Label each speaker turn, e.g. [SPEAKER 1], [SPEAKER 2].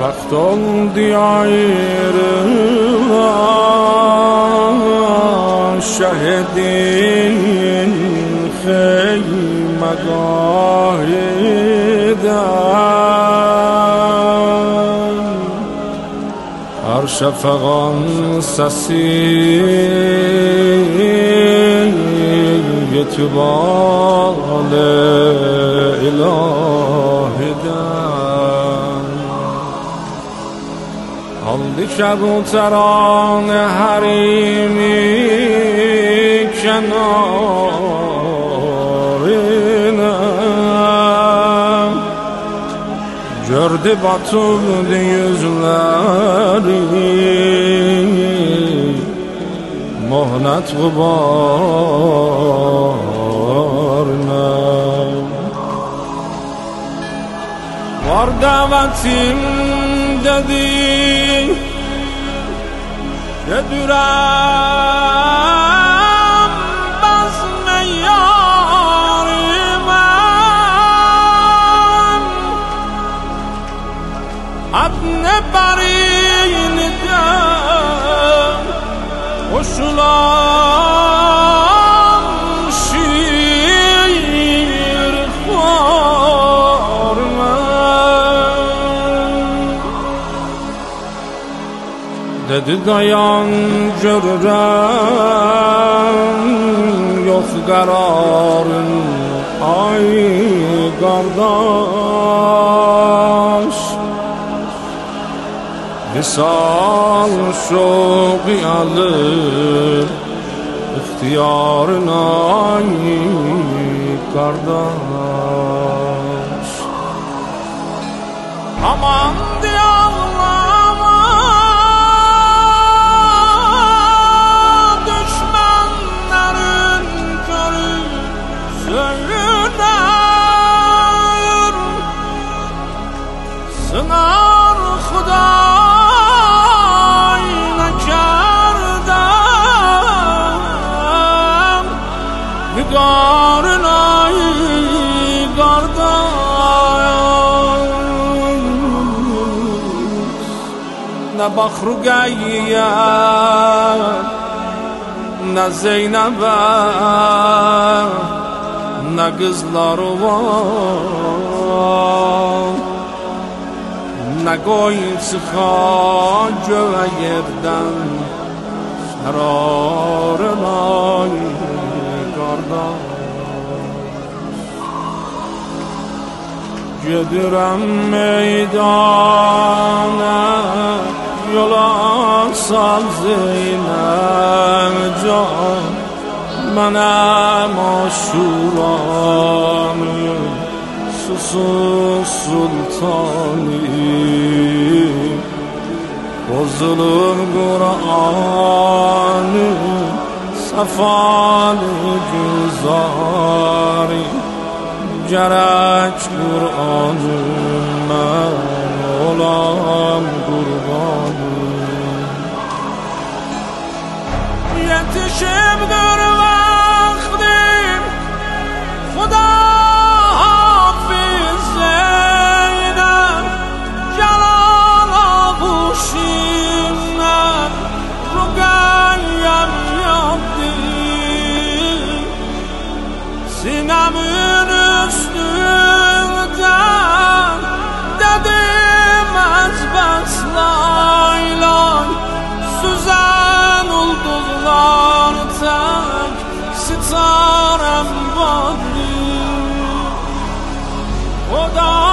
[SPEAKER 1] وقت دیایر شهدین خیمگاه هر شفقان سسی تو حال دشاب اونزار نه هر ایمیک شنو رینم جرد باصوم دن غبار. Var davetim dedi. Ne dürem basme yarime Abne barini de Koşular. Dedi dayan görürəm Yox qərarın ay qardaş Visal şoqi alır İxtiyarın ay qardaş نبخ رو نه زینب نه گزلار و نه سخا جو ایردن شرار نای گردان. جدرم می‌دانم جلال سال زینم جان منم آشورم سسو سلطانی و ظلم قرآنی سفال گزاری جرچ قرآن من olam kurbanım Yetişip dur vaktim Huda hafiz Zeynep. Celala bu şimdiden Sinemin üstü O da